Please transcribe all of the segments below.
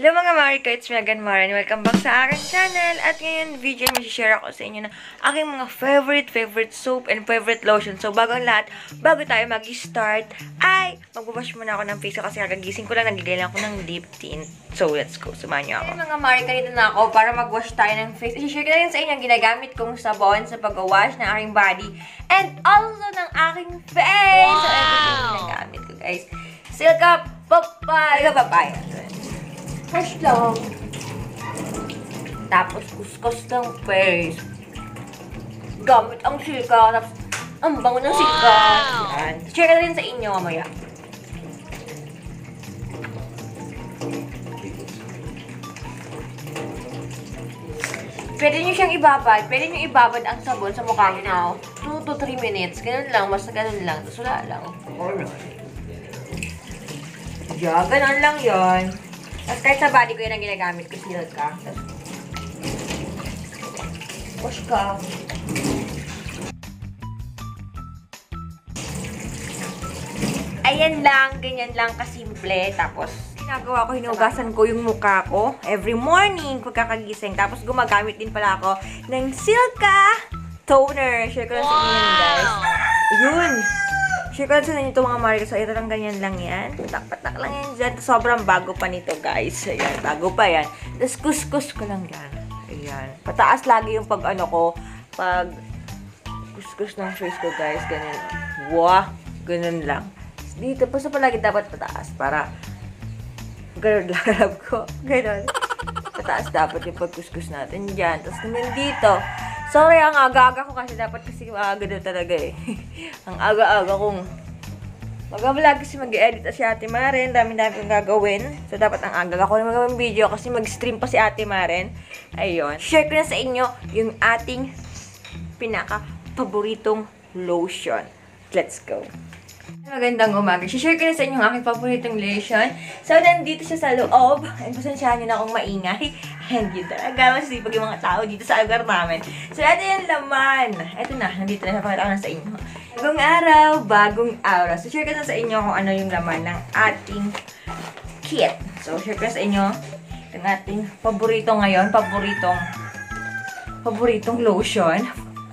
Hello mga Marika, it's Megan Maran. Welcome back sa aking channel. At ngayon, video share ako sa inyo ng aking mga favorite, favorite soap and favorite lotion. So, bago ang lahat, bago tayo mag-start, ay, magbabash muna ako ng face ko kasi kagagising ko lang, nagigil ako ng lip tint. So, let's go. Sumahan niyo ako. mga Marika, dito na ako para mag-wash tayo ng face. I-share ko na sa inyo ang ginagamit kong sabon sa pag-wash ng aking body and also ng aking face. So, ito yung ginagamit ko, guys. Silka Papaya. Papaya. Wash lang. Tapos, kuskus ng face. Gamit ang silka. Tapos, ang bango ng silka. Yan. Share rin sa inyo mamaya. Pwede nyo siyang ibabad. Pwede nyo ibabad ang sabon sa mukha nyo. 2 to 3 minutes. Ganun lang. Basta ganun lang. Tapos wala lang. Alright. Yeah, ganun lang yon. Tapos kahit sa body ko yun ang ginagamit ko, seal ka. Wash ka. Ayan lang, ganyan lang kasimple. Tapos, ginagawa ko, hinugasan ko yung mukha ko every morning pagkakagising. Tapos, gumagamit din pala ako ng Silka toner. Share ko lang sa inyo guys. Yun. Share ko lang sa inyo ito mga Marika. So, ito lang ganyan lang yan. Patak-patak lang yan dyan. Sobrang bago pa nito, guys. Ayan, bago pa yan. Tapos, kuskus ko lang yan. Ayan. Pataas lagi yung pag ano ko. Pag kuskus ng face ko, guys. Ganyan. Wah! Ganun lang. Dito, basta palagi dapat pataas para ganun lang alam ko. Ganun. Pataas dapat yung pagkuskus natin dyan. Tapos naman dito. Sorry, ang aga-aga ko kasi dapat kasi maaga daw talaga eh. ang aga-aga kong mag-vlog kasi mag-edit si Ate Maren. Dami-dami kong gagawin. So, dapat ang aga ko na magawin video kasi mag-stream pa si Ate Maren. Ayun. Share ko na sa inyo yung ating pinaka-paboritong lotion. Let's go. Magandang umaga. Share ko na sa inyo ang aking paboritong lotion. So, nandito siya sa loob. And pasensyahan niyo na akong maingay. And yun talaga, masipag yung mga tao dito sa lugar namin. So, ito yung laman. Ito na, nandito na. Napakita ko na sa inyo. Bagong araw, bagong aura. So, share ko na sa inyo kung ano yung laman ng ating kit. So, share ko na sa inyo yung ating paborito ngayon. Paboritong, paboritong lotion.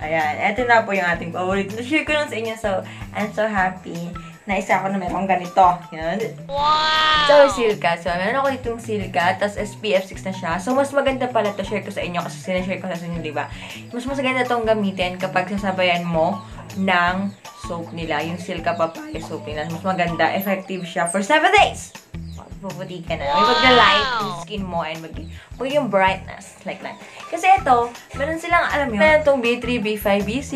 Ayan, eto na po yung ating paborito. Share ko lang sa inyo. So, I'm so happy na isa ako na meron ganito. Yan. Wow! So, Silka. So, meron ako ditong Silka. Tapos, SPF 6 na siya. So, mas maganda pala to share ko sa inyo kasi sinashare ko sa inyo, di ba? Mas mas maganda tong gamitin kapag sasabayan mo ng soap nila. Yung Silka Papaya soap nila. Mas maganda. Effective siya for 7 days! puputi ka na. May mag-light yung skin mo and mag mag yung brightness. Like that. Kasi ito, meron silang, alam mo, meron itong B3, B5, B6,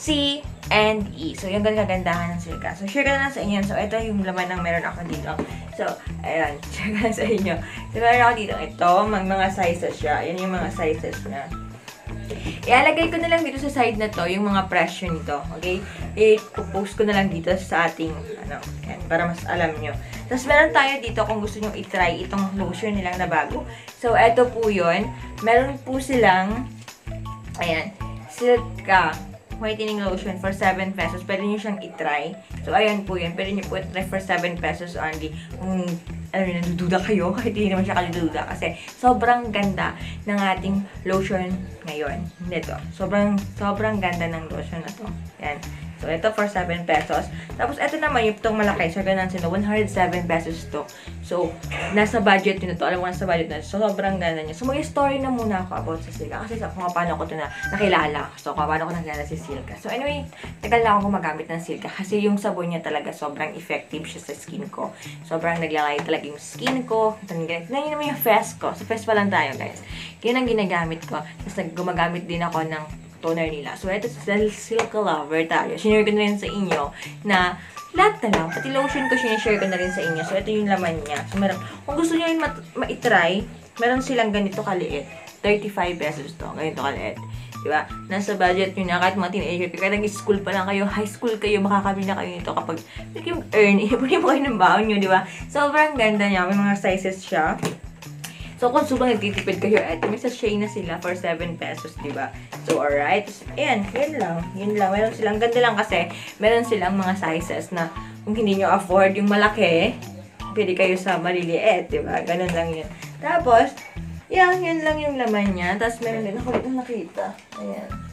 C, and E. So, yung kagandahan ng silka. So, share ko na lang sa inyo. So, ito yung laman ng meron ako dito. So, ayan, share ko na sa inyo. So, meron ako dito. Ito, mga sizes siya. Yan yung mga sizes na. Ilalagay ko na lang dito sa side na to, yung mga presyo nito. Okay? I-post ko na lang dito sa ating, ano, yan, para mas alam nyo. Tapos meron tayo dito kung gusto nyo i-try itong lotion nilang na bago. So, eto po yun. Meron po silang, ayan, Silka whitening lotion for 7 pesos. Pwede nyo siyang i-try. So, ayan po yun. Pwede nyo po i-try for 7 pesos only. Kung, ano yun, nadududa kayo, kahit hindi naman siya kalududa. Kasi, sobrang ganda ng ating lotion ngayon. Nito. Sobrang, sobrang ganda ng lotion na to. Yan. So, ito for 7 pesos. Tapos, ito naman yung itong malaki. So, ganun sila. 107 pesos to. So, nasa budget yun ito. Alam mo, nasa budget na. So, sobrang ganda niya. So, mag-story na muna ako about sa Silka. Kasi sa kung paano ko ito na nakilala. So, kung paano ko nakilala si Silka. So, anyway, tagal na ako gumagamit ng Silka. Kasi yung sabon niya talaga sobrang effective siya sa skin ko. Sobrang naglalay talaga yung skin ko. Ito yun naman yung face ko. Sa face pa lang tayo, guys. Yun ang ginagamit ko. Tapos, gumagamit din ako ng toner nila. So, ito sa Silk Lover tayo. Sinare ko na rin sa inyo na lahat na lang. Pati lotion ko, sinishare ko na rin sa inyo. So, ito yung laman niya. So, meron, kung gusto nyo yun ma-try, meron silang ganito kaliit. 35 pesos to. Ganito kaliit. Diba? Nasa budget nyo na kahit mga teenager. Kaya nag-school pa lang kayo, high school kayo, makakabili na kayo nito kapag yung earn, ipunin mo kayo ng baon nyo, diba? Sobrang ganda niya. May mga sizes siya. So, kung sobrang nagtitipid kayo, eto, may sachet na sila for 7 pesos, di ba? So, alright. Ayan, yun lang. Yun lang. Meron silang, ganda lang kasi, meron silang mga sizes na kung hindi nyo afford yung malaki, pwede kayo sa maliliit, di ba? Ganun lang yun. Tapos, yan, yun lang yung laman niya. Tapos meron din ako dito nakita. Ayan.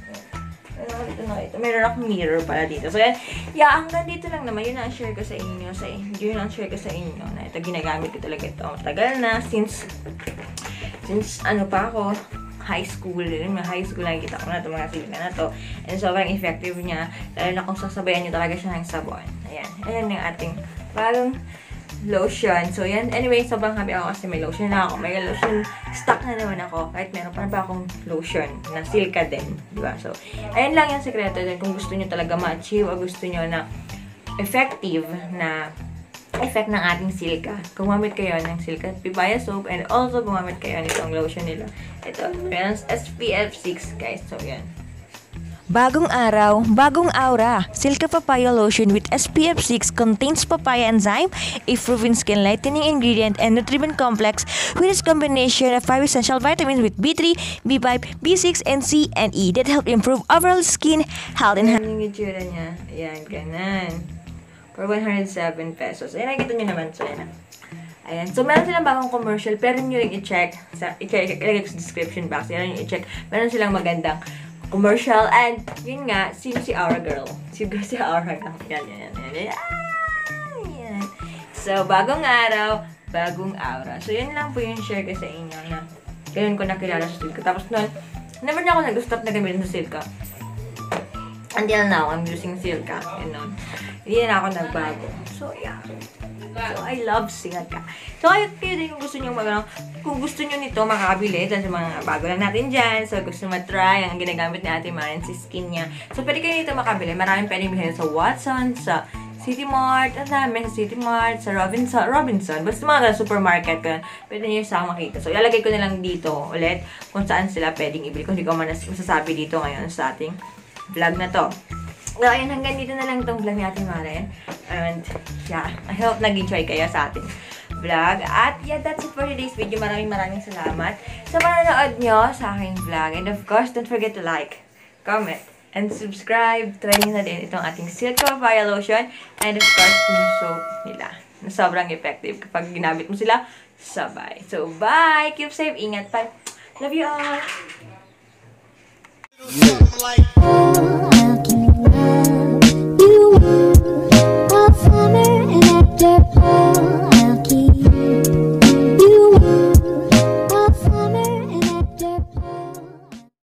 Ako dito nakita. Meron akong mirror pala dito. So, yan. Yeah, hanggang dito lang naman. Yun ang share ko sa inyo. Sa, yun ang share ko sa inyo. Na ito, ginagamit ko talaga ito. Matagal na. Since, since ano pa ako, high school din. Mga high school nakikita ko na ito, mga silika na to. And sobrang effective niya. Lalo na kung sasabayan nyo talaga siya ng sabon. Ayan. Ayan yung ating bagong lotion. So, yan. Anyway, sobrang happy ako kasi may lotion na ako. May lotion stock na naman ako. Kahit meron pa ba akong lotion na silka din. Di ba? So, ayan lang yung sekreto din. Kung gusto nyo talaga ma-achieve o gusto nyo na effective na effect ng ating silka. Gumamit kayo ng silka pipaya soap and also gumamit kayo nitong lotion nila. Ito, yan, SPF 6 guys. So, yan. Bagong araw, bagong aura. Silka Papaya Lotion with SPF 6 contains papaya enzyme, a proven skin lightening ingredient, and nutrient complex with its combination of five essential vitamins with B3, B5, B6, and C and E that help improve overall skin health and Yan yung itsura niya. Ayan, ganan. For 107 pesos. Ayan, nakikita nyo naman. So, ayan. Ayan. So, meron silang bagong commercial. Pero nyo rin i-check. Sa, i-check, ilagay ko sa description box. Yan yung i-check. Meron silang magandang commercial. And, yun nga, sino si Aura Girl? Si, si Aura Girl. Yan, yan, yan. yan, yan. So, bagong araw, bagong aura. So, yun lang po yung share ko sa inyo na ganun ko nakilala sa Silka. Tapos nun, never na ako nag-stop na gamitin sa Silka. Until now, I'm using Silka. You know. Hindi na ako nagbago. So, yeah. So, I love Silka. So, kayo, kayo din kung gusto nyo mag kung gusto nyo nito, makakabili dyan sa mga bago lang natin dyan. So, gusto matry ang ginagamit ni Ate Maren si skin niya. So, pwede kayo nito makabili. Maraming pwedeng bilhin sa Watson, sa City Mart, ang dami sa City Mart, sa Robinson, Robinson, basta mga supermarket ko, pwede nyo sa makita. So, ilalagay ko na lang dito ulit kung saan sila pwedeng ibili. Kung hindi ko man masasabi dito ngayon sa ating vlog na to. So, ayun, hanggang dito na lang itong vlog Ate Maren. And, yeah, I hope nag-enjoy kayo sa ating vlog. At, yeah, that's it for today's video. Maraming maraming salamat sa panonood nyo sa aking vlog. And of course, don't forget to like, comment, and subscribe. Try nyo na din itong ating Silk Papaya Lotion. And of course, yung soap nila. Na sobrang effective kapag ginamit mo sila sabay. So, bye! Keep safe. Ingat. Bye. Love you all. Like